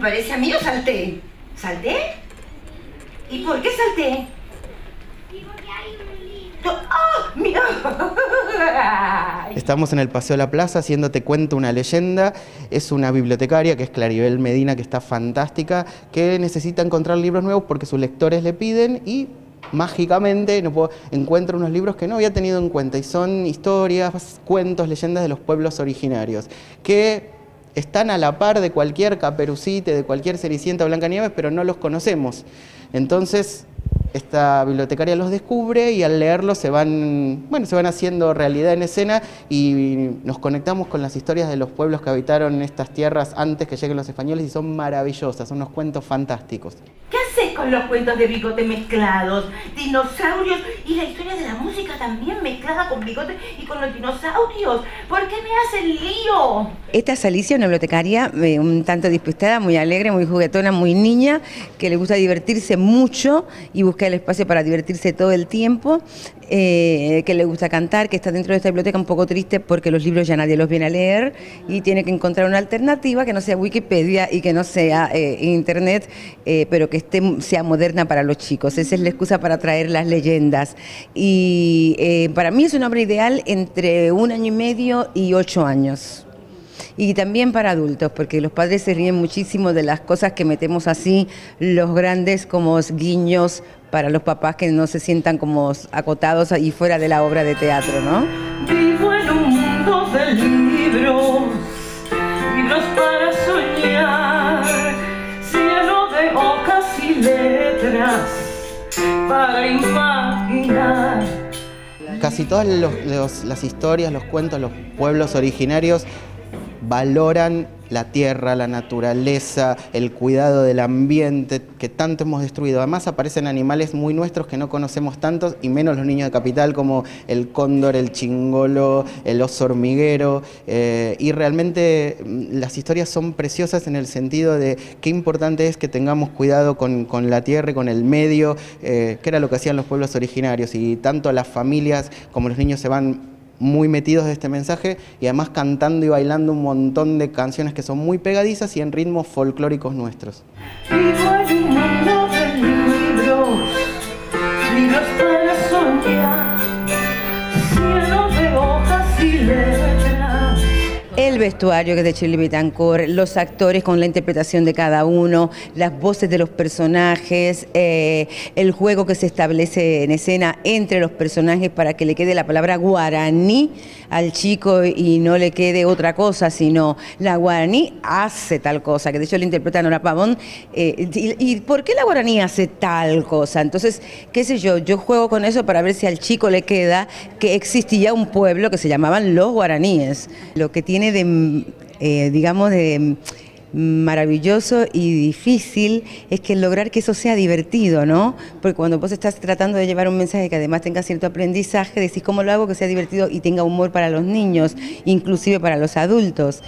parece a mí o salté. ¿Salté? ¿Y por qué salté? ¡Ah! Estamos en el Paseo de la Plaza haciéndote cuento una leyenda. Es una bibliotecaria que es Claribel Medina, que está fantástica, que necesita encontrar libros nuevos porque sus lectores le piden y mágicamente no puedo, encuentra unos libros que no había tenido en cuenta y son historias, cuentos, leyendas de los pueblos originarios, que están a la par de cualquier caperucite, de cualquier Cenicienta Blancanieves, pero no los conocemos. Entonces, esta bibliotecaria los descubre y al leerlos se van, bueno, se van haciendo realidad en escena y nos conectamos con las historias de los pueblos que habitaron estas tierras antes que lleguen los españoles y son maravillosas, son unos cuentos fantásticos. ¿Qué haces con los cuentos de bigote mezclados? Dinosaurios y la historia de la música también mezclada con bigote y con los dinosaurios. ¿Por qué me hacen lío? Esta es Alicia, una bibliotecaria eh, un tanto disputada, muy alegre, muy juguetona, muy niña, que le gusta divertirse mucho y buscar el espacio para divertirse todo el tiempo, eh, que le gusta cantar, que está dentro de esta biblioteca un poco triste porque los libros ya nadie los viene a leer y tiene que encontrar una alternativa que no sea Wikipedia y que no sea eh, Internet, pero que esté, sea moderna para los chicos. Esa es la excusa para traer las leyendas. Y para mí es una obra ideal entre un año y medio y ocho años y también para adultos, porque los padres se ríen muchísimo de las cosas que metemos así, los grandes como guiños para los papás que no se sientan como acotados ahí fuera de la obra de teatro, ¿no? Vivo en un mundo de libros, libros para para. Casi todas las historias, los cuentos, los pueblos originarios valoran la tierra, la naturaleza, el cuidado del ambiente que tanto hemos destruido. Además aparecen animales muy nuestros que no conocemos tantos y menos los niños de capital como el cóndor, el chingolo, el oso hormiguero. Eh, y realmente mm, las historias son preciosas en el sentido de qué importante es que tengamos cuidado con, la tierra y con el medio, eh, que era lo que hacían los pueblos originarios. Y tanto las familias como los niños se van muy metidos de este mensaje y además cantando y bailando un montón de canciones que son muy pegadizas y en ritmos folclóricos nuestros. El vestuario que es de Shirley Betancourt, los actores con la interpretación de cada uno, las voces de los personajes, eh, el juego que se establece en escena entre los personajes para que le quede la palabra guaraní al chico y no le quede otra cosa, sino la guaraní hace tal cosa, que de hecho le interpreta Nora Pavón. Eh, y, y, por qué la guaraní hace tal cosa? Entonces, qué sé yo, yo juego con eso para ver si al chico le queda que existía un pueblo que se llamaban los guaraníes. Lo que tiene eh, digamos, de maravilloso y difícil es que lograr que eso sea divertido, ¿no? Porque cuando vos estás tratando de llevar un mensaje que además tenga cierto aprendizaje, decís cómo lo hago que sea divertido y tenga humor para los niños, inclusive para los adultos.